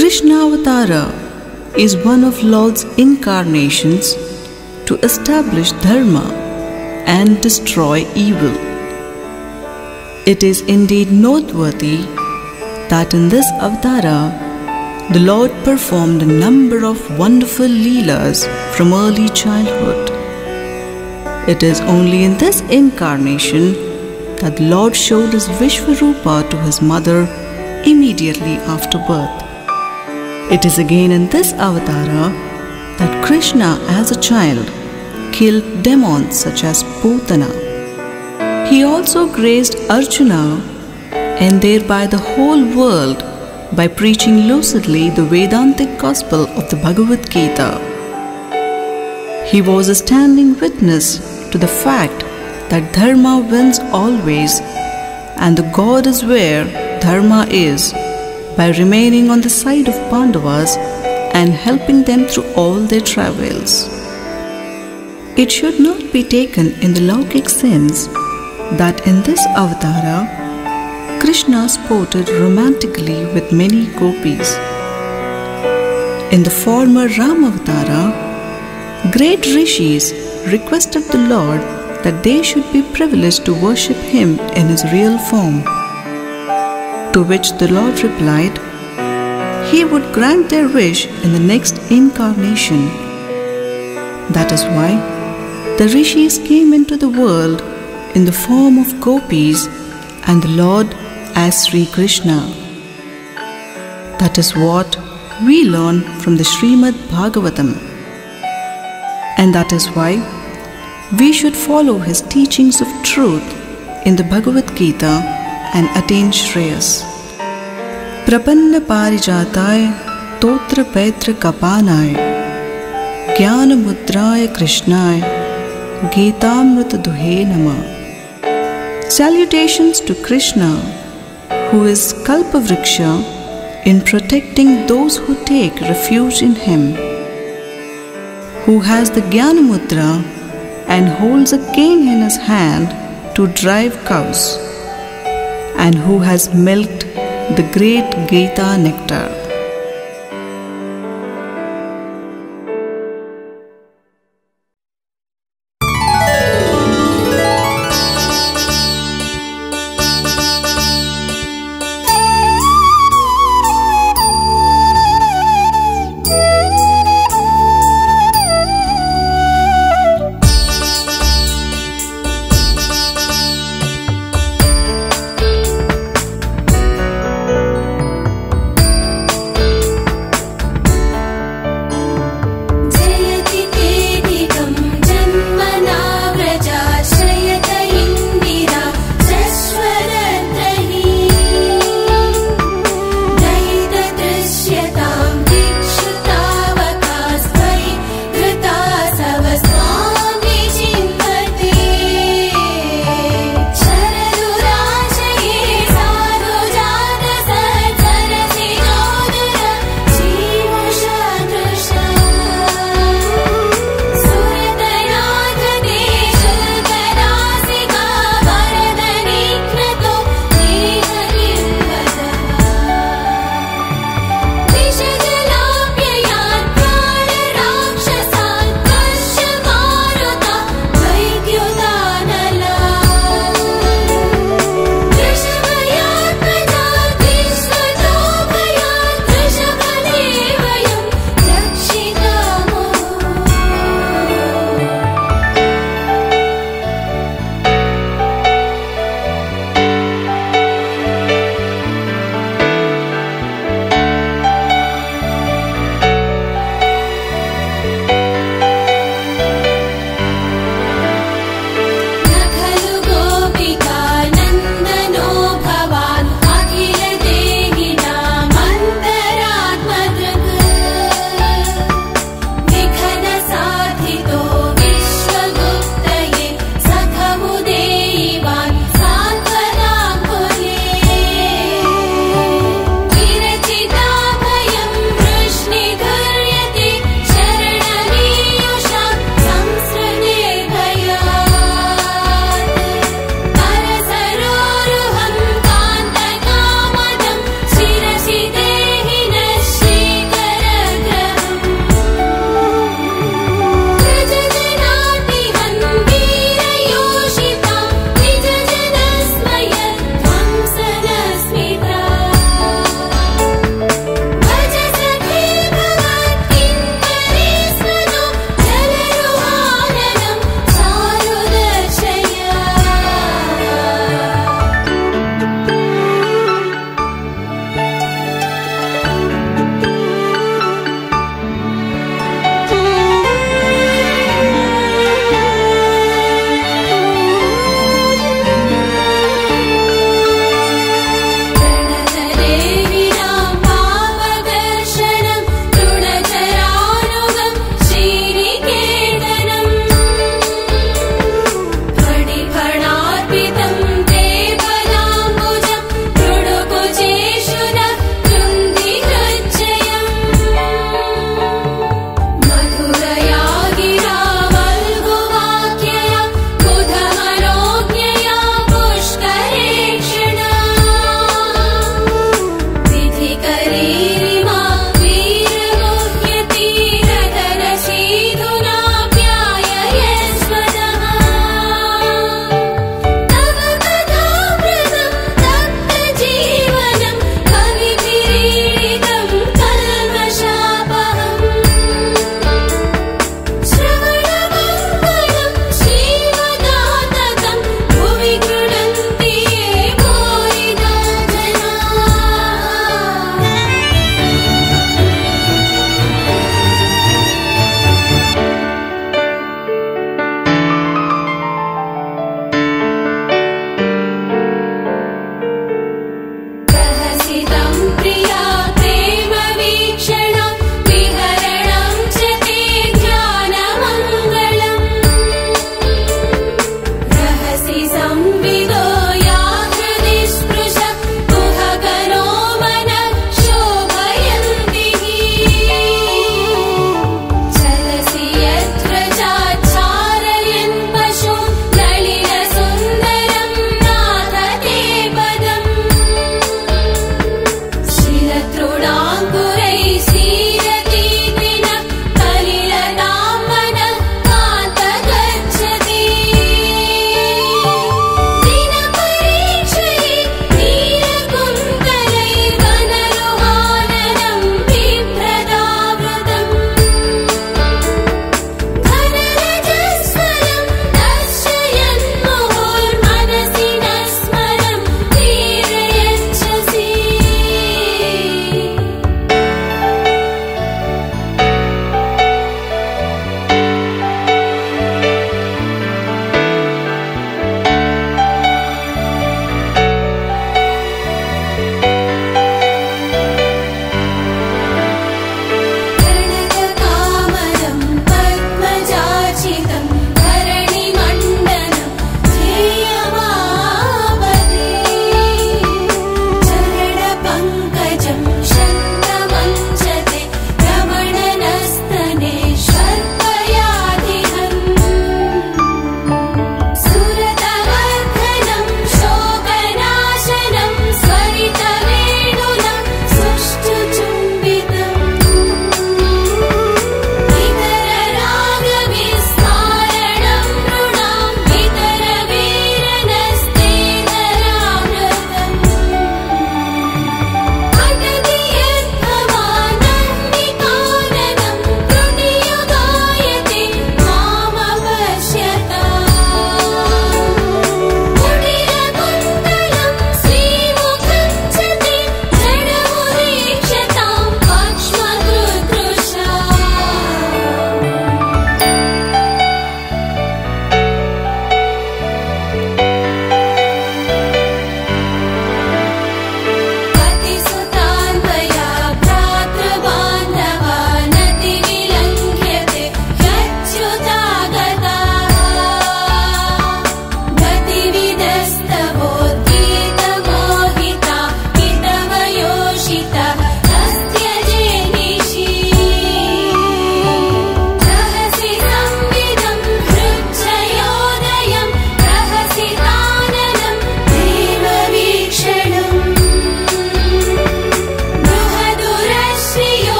Krishnavtara is one of Lord's incarnations to establish Dharma and destroy evil. It is indeed noteworthy that in this avatara, the Lord performed a number of wonderful leelas from early childhood. It is only in this incarnation that the Lord showed his Vishvarupa to his mother immediately after birth. It is again in this avatara that Krishna, as a child, killed demons such as Putana. He also graced Arjuna and thereby the whole world by preaching lucidly the Vedantic gospel of the Bhagavad Gita. He was a standing witness to the fact that Dharma wins always and the God is where Dharma is by remaining on the side of Pandavas and helping them through all their travels. It should not be taken in the Laukic sense that in this avatara, Krishna sported romantically with many gopis. In the former Ram avatara, great rishis requested the Lord that they should be privileged to worship him in his real form. To which the Lord replied, He would grant their wish in the next incarnation. That is why the rishis came into the world in the form of gopis and the Lord as Sri Krishna. That is what we learn from the Srimad Bhagavatam. And that is why we should follow his teachings of truth in the Bhagavad Gita and attain Shreyas. Prapanna Parijataya Totra Petra Kapanaya Jnana Mudraya Krishnaya Gitamrita Duhe Namah Salutations to Krishna, who is Kalpavriksha in protecting those who take refuge in him, who has the Jnanamudra and holds a cane in his hand to drive cows, and who has milked the great Gita nectar.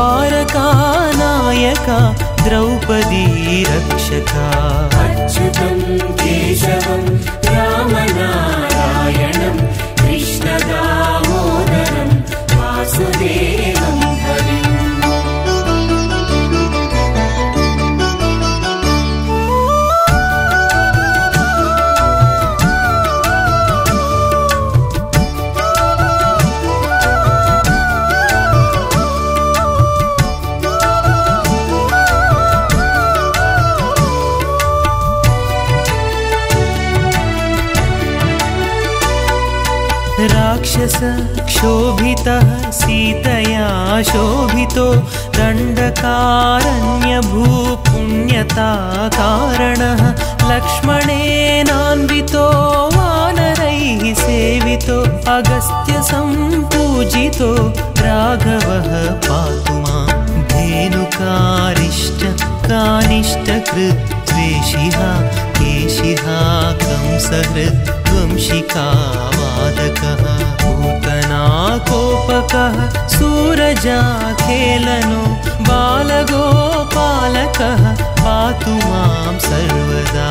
द्वारकानायका Draupadi Rakshaka शोभितो दण्डकारण्यभूपुण्यता कारणः लक्ष्मणेनान्वितो वानरैः सेवितो अगस्त्यसम्पूजितो राघवः पातु मां। कानिष्टकृद्वेषिहा केशिहा कंसहृद्वंशिकावादकः पूतनाकोपकः सूरजाखेलनो बालगोपालकः पातु मां सर्वदा।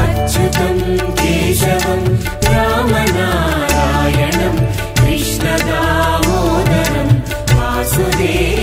अच्युतम् केशवम् रामनारायणम् कृष्णदामोदरम् वासुदेवम्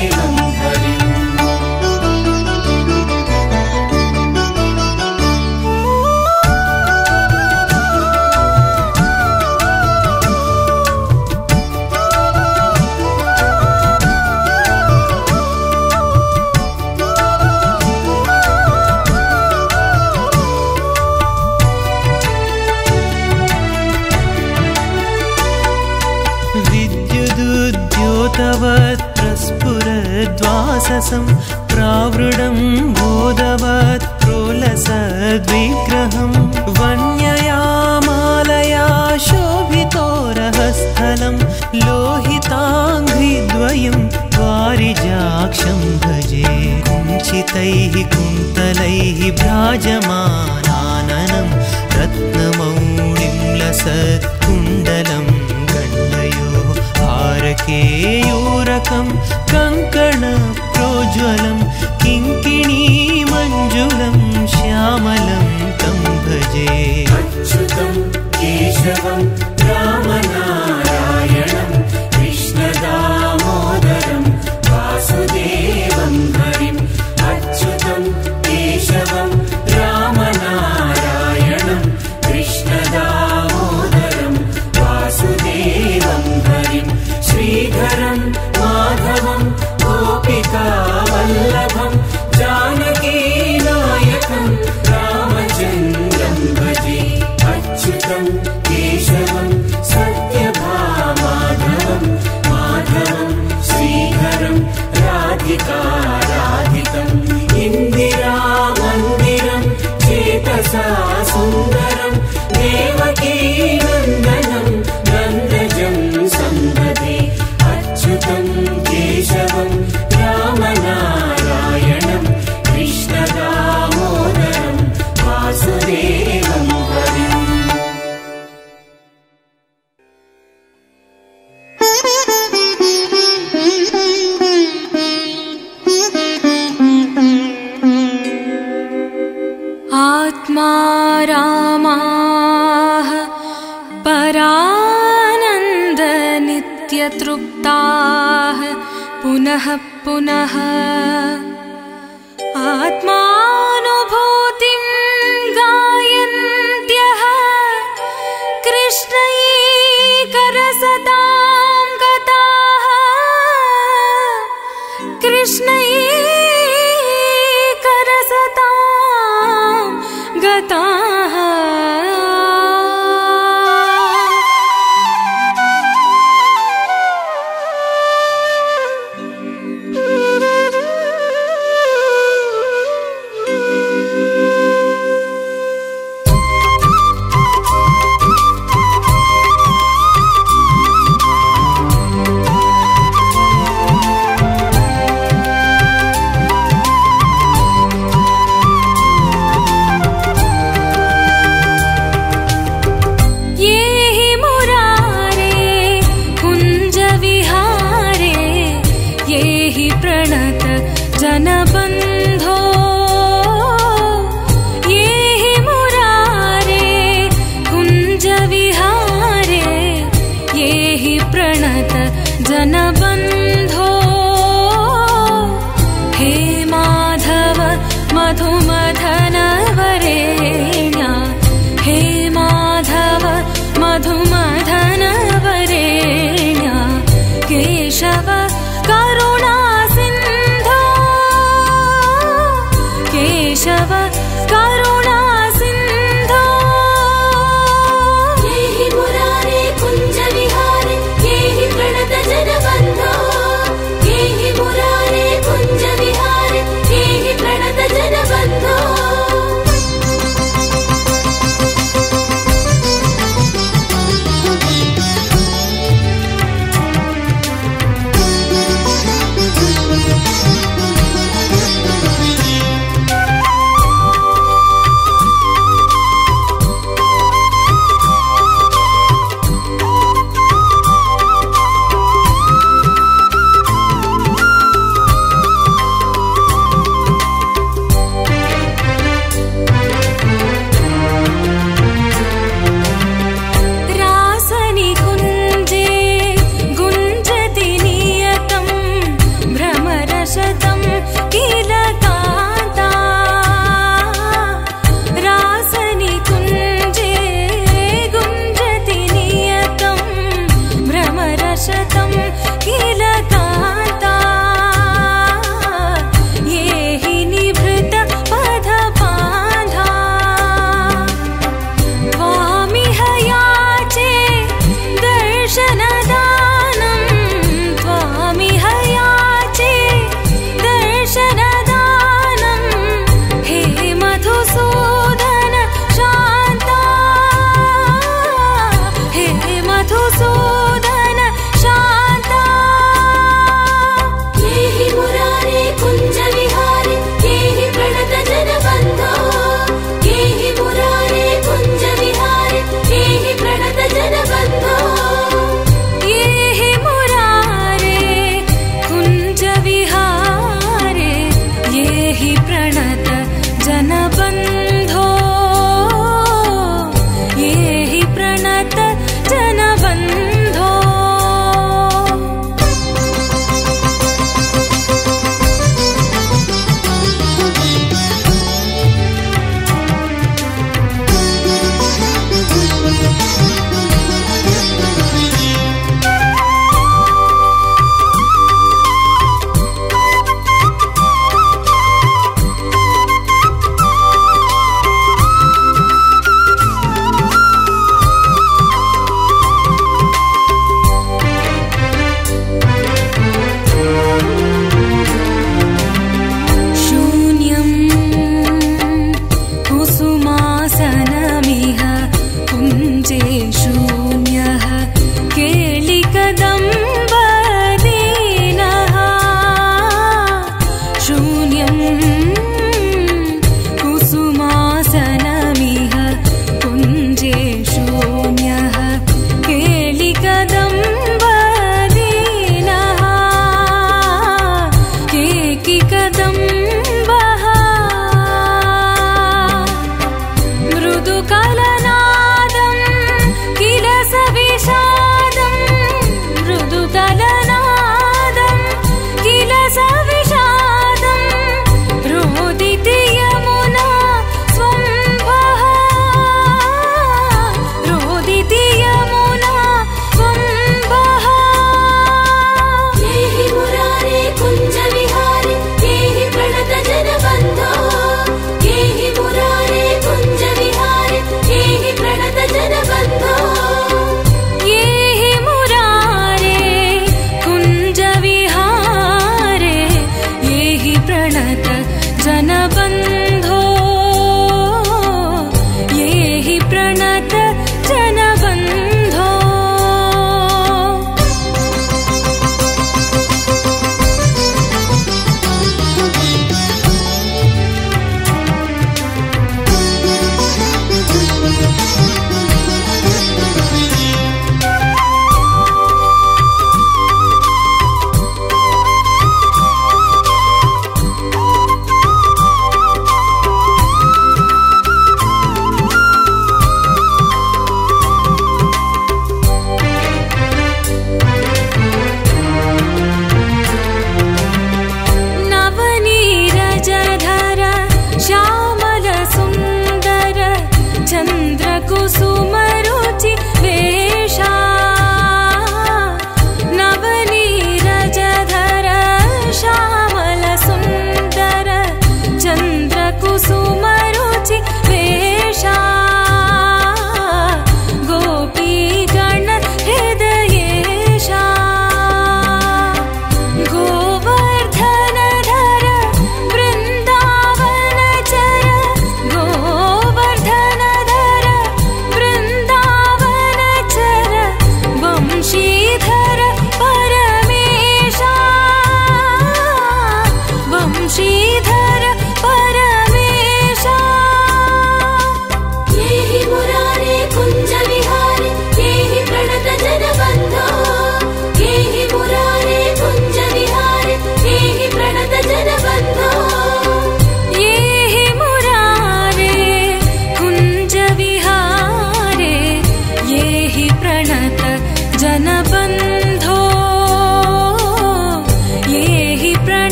प्रावृडं बोधवत् प्रोलसद्विग्रहं वन्यया मालया शोभितोरहस्थलं लोहिताङ्घ्रिद्वयं वारिजाक्षं भजे कुञ्चितैः कुन्तलैः भ्राजमानाननं रत्नमौळिं लसत्कुण्डलं गण्डयो हारकेयूरकं कङ्कणप्रोज्वलं किङ्किणीमञ्जुलं श्यामलं तं भजे। अच्युतम् केशवम् परानन्दनित्यतृप्ताः पुनः पुनः आत्मानुभूतिं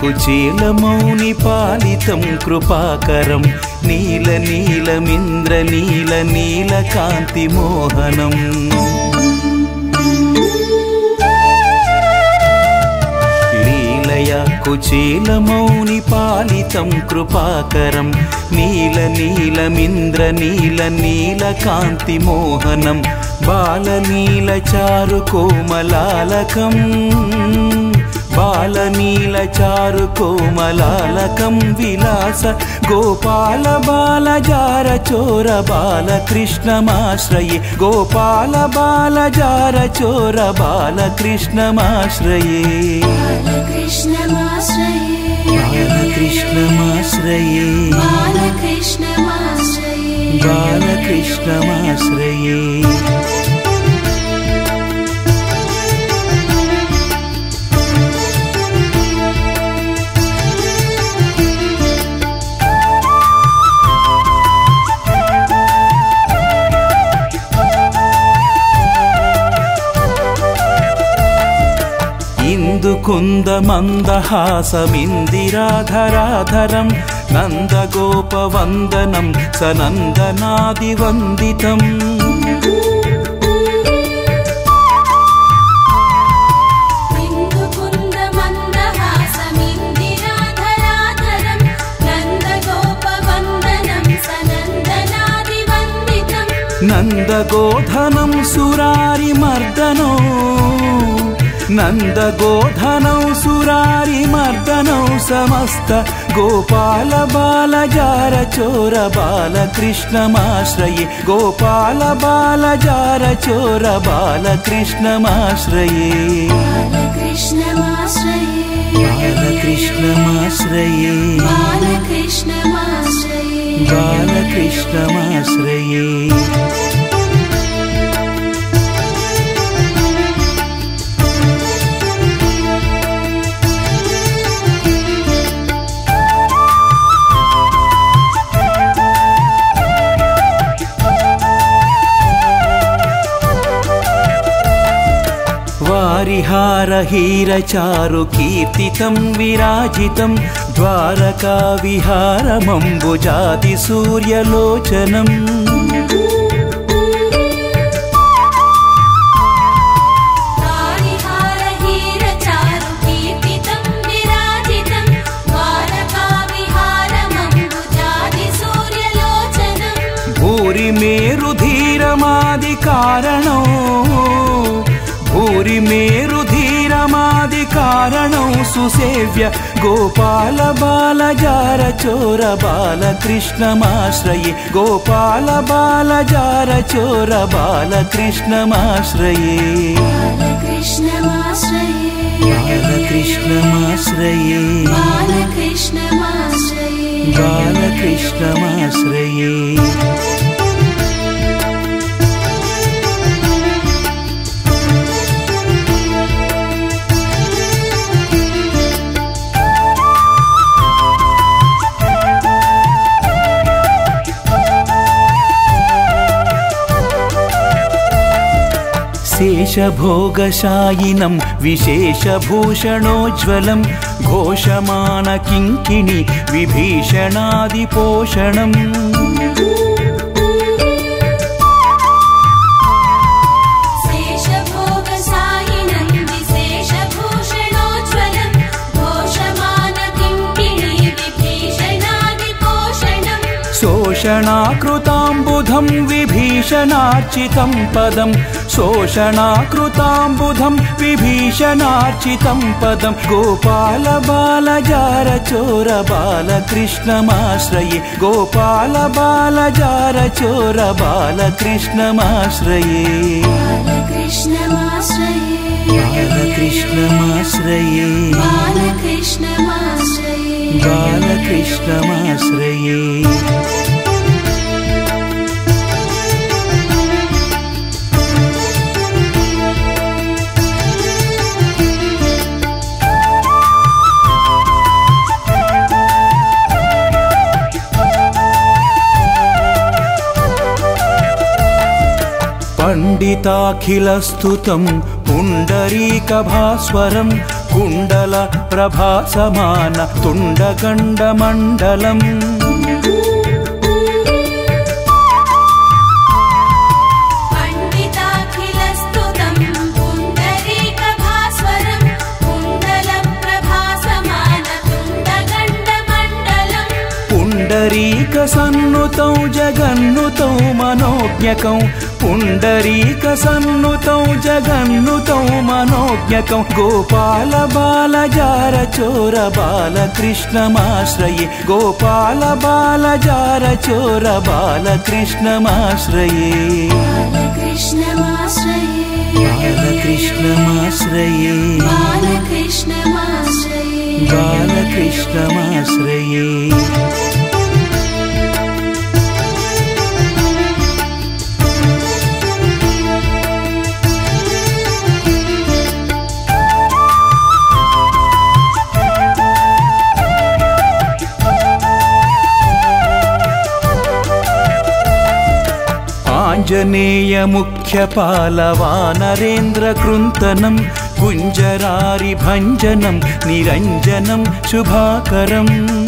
కుచేలమౌని పాలితం కృపాకరం నీల నీలమింద్ర నీల నీల కాంతి మోహనం. లీలయా కుచేలమౌని పాలితం కృపాకరం నీల నీలమింద్ర నీల నీల కాంతి మోహనం బాల నీల చారు కోమలాలకం. बालनीलचारु कोमलालकं विलास गोपाल बालजार चोर बालकृष्णमाश्रये गोपाल बालजार चोर बालकृष्णमाश्रये। बालकृष्णमाश्रये। बालकृष्णमाश्रये। बालकृष्णमाश्रये। कुन्दमन्दहासमिन्दिराधराधरं नन्दगोपवन्दनं सनन्दनादिवन्दितम् नन्दगोधनं सुरारिमर्दनो नन्दगोधनौ सुरारिमर्दनौ समस्त गोपालबालजारचोरबालकृष्णमाश्रये गोपालबालजारोरबालकृष्णमाश्रये कृष्ण बालकृष्णमाश्रये कृष्ण बालकृष्णमाश्रये హారిహారహీరచారు కీర్తితం విరాజితం ద్వారకా విహారమంబుజాతి సూర్యలోచనం. భూరి మేరు ధీరమాది కారణం कारणौ सुसेव्य गोपाल बालजार चोर बालकृष्णमाश्रये गोपाल बालजार चोर बालकृष्णमाश्रये बालकृष्णमाश्रये बालकृष्णमाश्रये बालकृष्णमाश्रये शेषभोगशायिनं विशेषभूषणोज्ज्वलं घोषमाणकिङ्किणि विभीषणादिपोषणम्। शेषभोगसायिनं विभीषणार्चितं पदं शोषणाकृताम्बुधं विभीषणार्चितं पदं गोपाल बालजार चोर बालकृष्णमाश्रये गोपाल बालजार चोर बालकृष्णमाश्रये बालकृष्णमाश्रये पण्डिताखिलस्तुतं पुण्डरीकभास्वरं कुण्डलप्रभासमान तुण्डगण्डमण्डलम् कुण्डलप्रभासमानतुण्डगण्डमण्डलम् पुण्डरीकसन्नुतौ जगन्नुतौ मनोज्ञकौ पुण्डरीकसन्नुतौ जगन्नुतौ मनोज्ञकौ गोपाल बालजार चोर बालकृष्णमाश्रये गोपाल बालजार चोर बालकृष्णमाश्रये बालकृष्णमाश्रये बालकृष्णमाश्रये। बालकृष्णमाश्रये। बालकृष्णमाश्रये आञ्जनेयमुख्यपालवानरेन्द्रकृन्तनं कुञ्जरारिभञ्जनं निरञ्जनं शुभाकरम्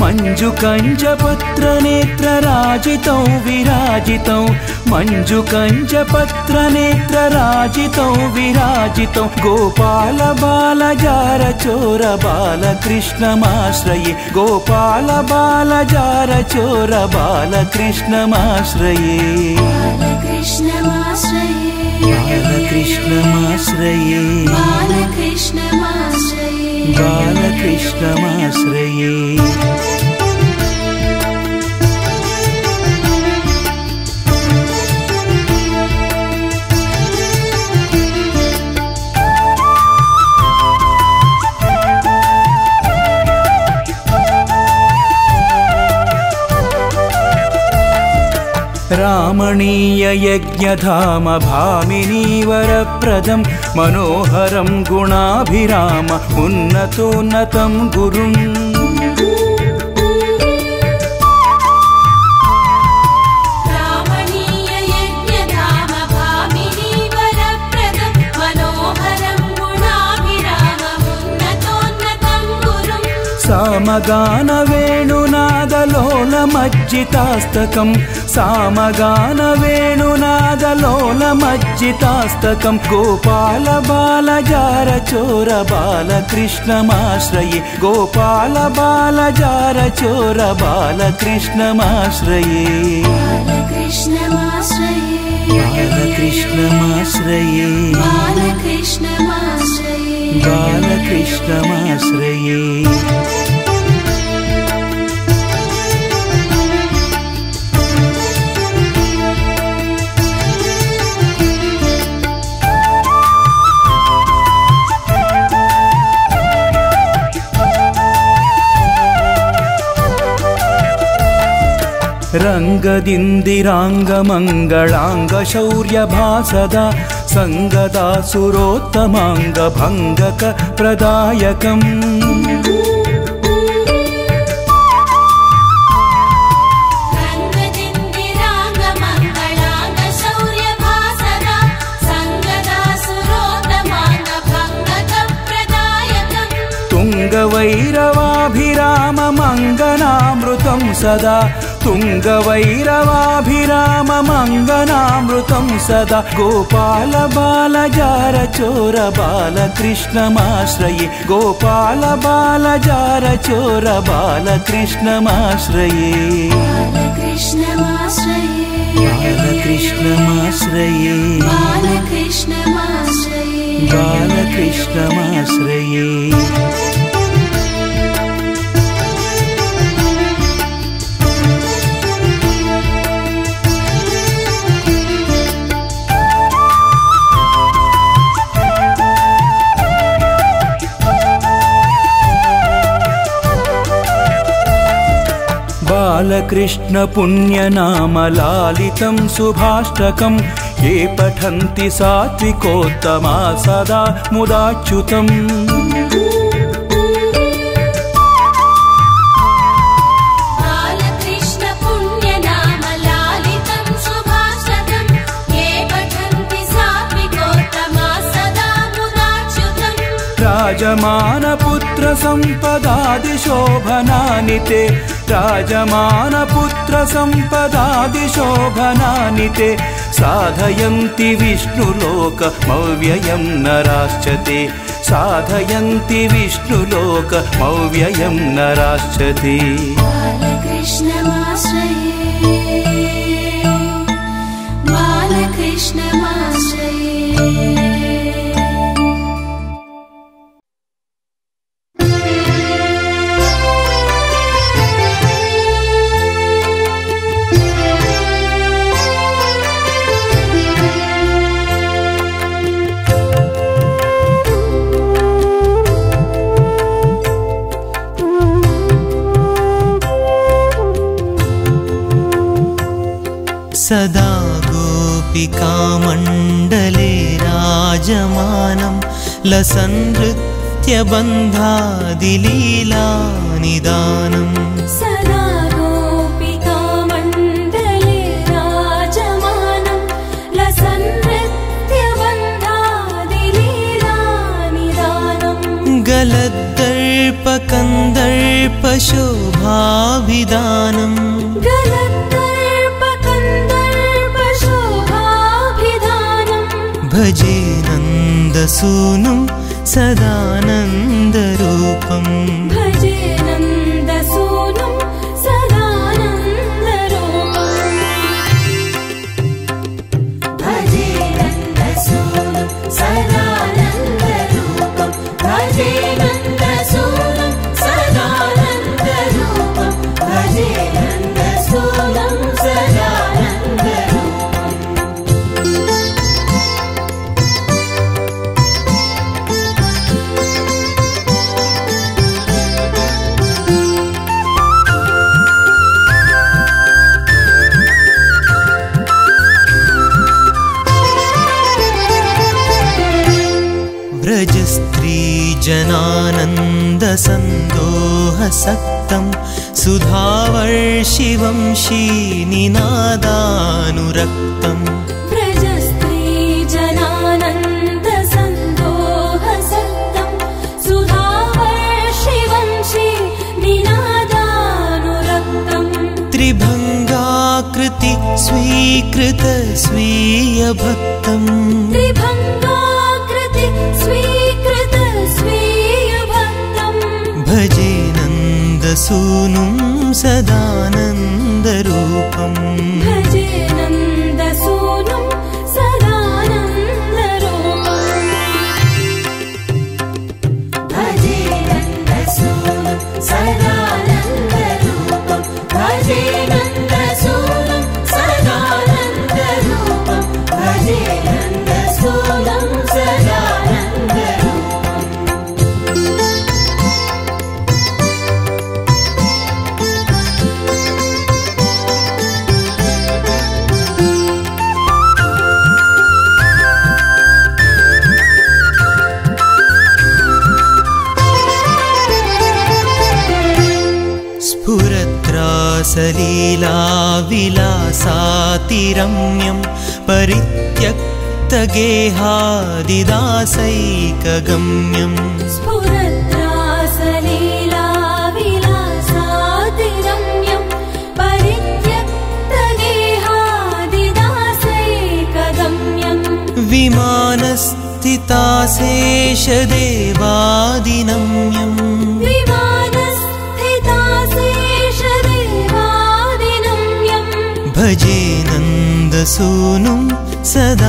मञ्जुकञ्जपत्रनेत्रराजितौ विराजितौ। मञ्जुकञ्जपत्रनेत्रराजितौ विराजितौ। गोपाल बालजार चोर बालकृष्णमाश्रये। गोपाल बालजार चोर बालकृष्णमाश्रये रामणीययज्ञधाम भामिनीवरप्रदं मनोहरं गुणाभिराम उन्नतोन्नतं गुरुम् सामगानवेणुनादलोलमज्जितास्तकं। सामगानवेणुनादलोलमज्जितास्तकं। गोपाल बालजार चोर बालकृष्णमाश्रये। बालकृष्णमाश्रये। बालकृष्णमाश्रये रङ्गदिन्दिराङ्गमङ्गलाङ्गशौर्यभासदा सङ्गदासुरोत्तमाङ्गभङ्गकप्रदायकम्। तुङ्गवैरवाभिराममङ्गनामृतं सदा तुङ्गवैरवाभिराममङ्गनामृतं सदा गोपाल बालजार चोर बालकृष्णमाश्रये गोपाल बालजार चोर बालकृष्णमाश्रये बालकृष्णमाश्रये बालकृष्णमाश्रये बालकृष्णमाश्रये बालकृष्णपुण्यनामलालितं सुभाष्टकं ये पठन्ति सात्विकोत्तमा सदा मुदाच्युतम्। राजमानपुत्रसम्पदादिशोभनानि ते राजमानपुत्रसम्पदादिशोभनानि ते साधयन्ति विष्णुलोकमव्ययं नराश्च ते साधयन्ति विष्णुलोकमव्ययं नराश्च ते गोपिकामण्डले राजमानं लसनृत्यबन्धादिलीलानिदानम् सदा गोपिकामण्डले राजमानं लसन्नृत्यबन्धादिलीलानिदानम् गलद्दर्पकन्दर्पशोभाभिधानम् नन्दसूनुं सदानन्दरूपम्। भजे नन्दसूनुं सदानन्दरूपम्। भजे नन्दसूनं सदानन्दरूपं भजे व्रजस्त्रीजनानन्दसन्दोहसक्तं सुधावर्षिवं शीनिनादानुरक्तम् व्रजस्त्रीजनानन्दसन्दोहसक्तं सुधावर्षिवंशि निनादानुरक्तम् त्रिभङ्गाकृति स्वीकृत स्वीयभक्तम्। त्रिभङ्गाकृति नन्दसूनुं सदानन्दरूपम् स्फुरत्रासलीलाविलासातिरम्यं परित्यक्तगेहादिदासैकगम्यम् स्फुरत्रासलीलाविलासातिरम्यं परित्यक्तगेहादिदासैकगम्यम् विमानस्थिताशेषदेवादिनम्यम् विमानस्थिताशेषदेवादिनम्यम् नन्दसूनुं सदानन्दरूपम्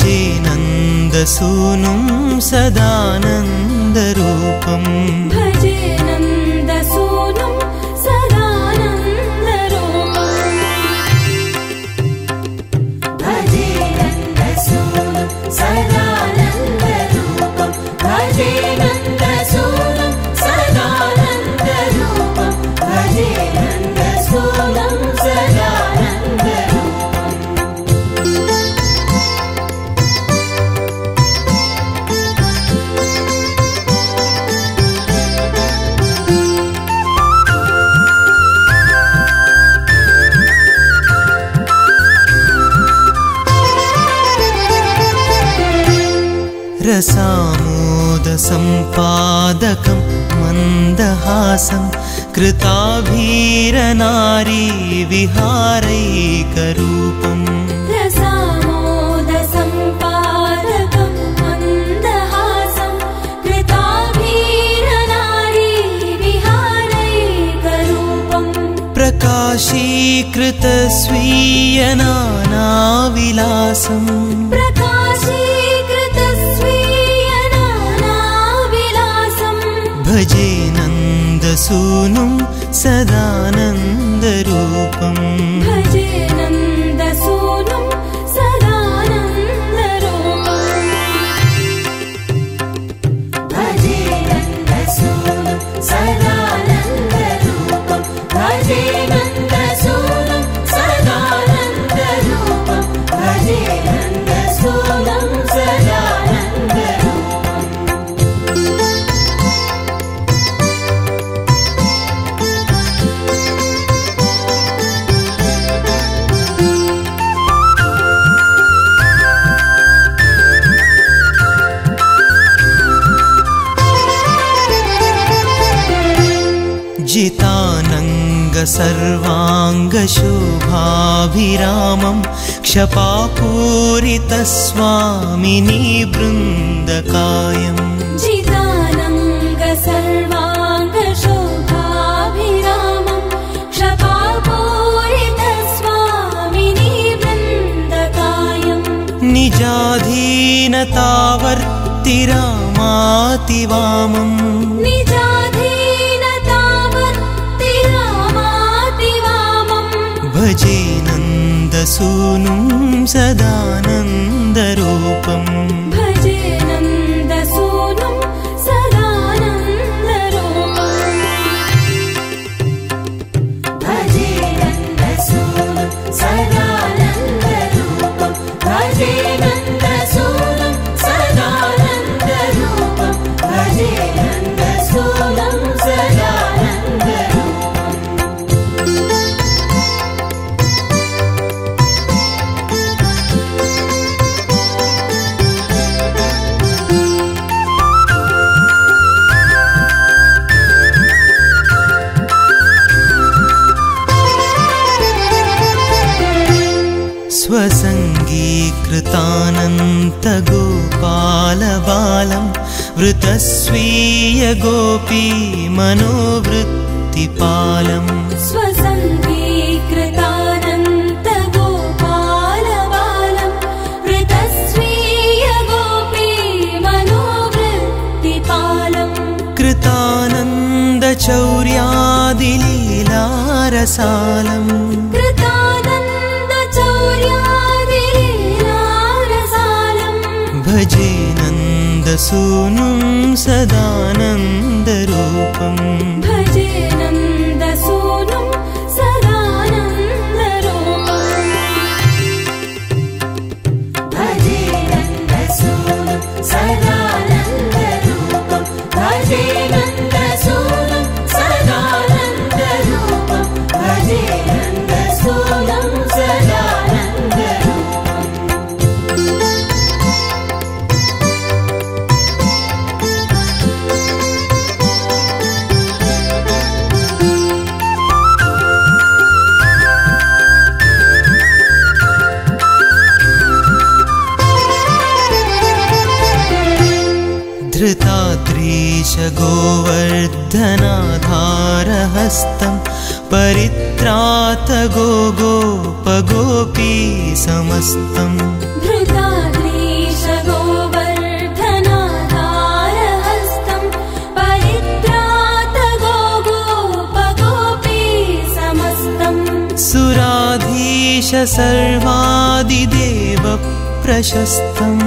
जेनन्दसूनुं सदानन्दरूपम्। सामोदसम्पादकं मन्दहासं कृताभिरनारी विहारैकरूपम् सामोदसम्पादकं मन्दहासं कृताभिरनारी विहारैकरूपम् प्रकाशीकृतस्वीयनानाविलासम् सूनुं सदानन्दरूपम् स्वीयगोपी मनोवृत्तिपालं स्वसन्धिकृतानन्तगोपालपालम् कृतस्वीयगोपी मनोवृत्तिपालम् कृतानन्दचौर्यादिलीलारसानम् सोनुं सदानन्दरूपम्। गोवर्धनाधारहस्तं परित्रात गो गोपगोपी समस्तम् सुराधीश सर्वादिदेव प्रशस्तम्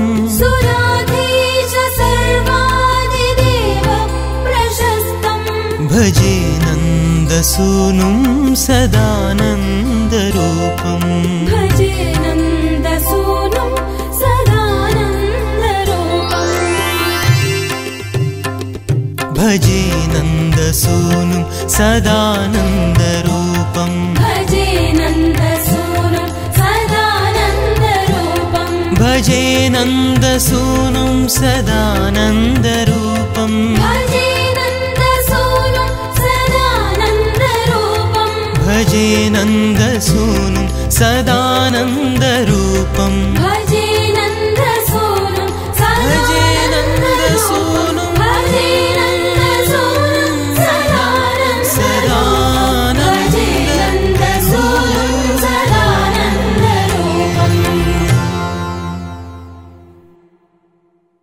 भजे नन्दसूनुं सदानन्दरूपम्। भजे नन्दसूनुं सदानन्दरूपम्। भजे नन्दसूनुं सदानन्दरूपम्। भजे नन्दसूनुं सदानन्दरूपम्। भजे नन्दसूनुं सदानन्दरूपम् जीनन्दसोनु सदानन्दरूपं जिनन्दसो स जिनन्दसोनु